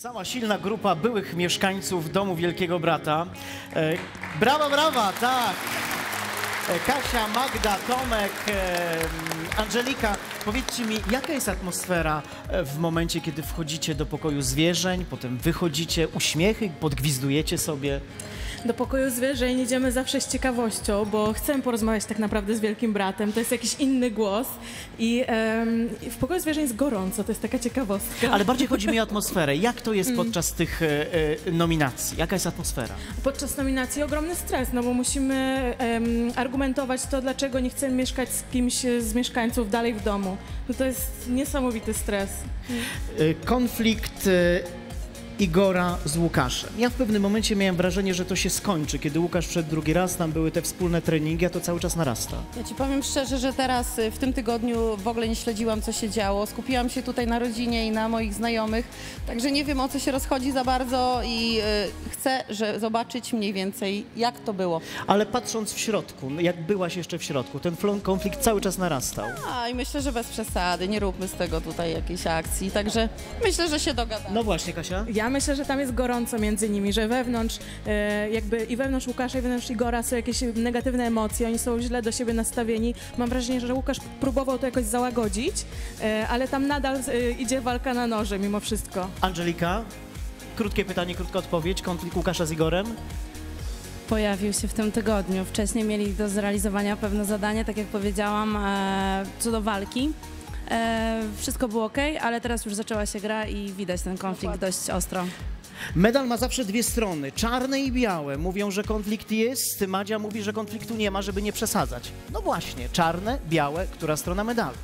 Cała silna grupa byłych mieszkańców domu Wielkiego Brata. E, brawa, brawa, tak. E, Kasia, Magda, Tomek, e, Angelika, powiedzcie mi, jaka jest atmosfera e, w momencie, kiedy wchodzicie do pokoju zwierzeń, potem wychodzicie, uśmiechy, podgwizdujecie sobie. Do pokoju zwierzeń idziemy zawsze z ciekawością, bo chcemy porozmawiać tak naprawdę z Wielkim Bratem. To jest jakiś inny głos i em, w pokoju zwierzeń jest gorąco, to jest taka ciekawostka. Ale bardziej chodzi mi o atmosferę. Jak to jest podczas tych e, e, nominacji? Jaka jest atmosfera? Podczas nominacji ogromny stres, no bo musimy em, argumentować to, dlaczego nie chcemy mieszkać z kimś z mieszkańców dalej w domu. No to jest niesamowity stres. E, konflikt e, Igora z Łukaszem. Ja w pewnym momencie miałem wrażenie, że to się skończy. Kiedy Łukasz wszedł drugi raz, tam były te wspólne treningi, a to cały czas narasta. Ja ci powiem szczerze, że teraz y, w tym tygodniu w ogóle nie śledziłam, co się działo. Skupiłam się tutaj na rodzinie i na moich znajomych, także nie wiem, o co się rozchodzi za bardzo i y, chcę że zobaczyć mniej więcej, jak to było. Ale patrząc w środku, jak byłaś jeszcze w środku, ten konflikt cały czas narastał. A i myślę, że bez przesady, nie róbmy z tego tutaj jakiejś akcji, także myślę, że się dogadamy. No właśnie, Kasia. Ja myślę, że tam jest gorąco między nimi, że wewnątrz, e, jakby i wewnątrz Łukasza, i wewnątrz Igora są jakieś negatywne emocje, oni są źle do siebie nastawieni. Mam wrażenie, że Łukasz próbował to jakoś załagodzić, e, ale tam nadal e, idzie walka na noże mimo wszystko. Angelika, krótkie pytanie, krótka odpowiedź. Konflikt Łukasza z Igorem. pojawił się w tym tygodniu. Wcześniej mieli do zrealizowania pewne zadanie, tak jak powiedziałam, e, co do walki. E, wszystko było ok, ale teraz już zaczęła się gra i widać ten konflikt dość ostro. Medal ma zawsze dwie strony, czarne i białe. Mówią, że konflikt jest, Madzia mówi, że konfliktu nie ma, żeby nie przesadzać. No właśnie, czarne, białe, która strona medalu?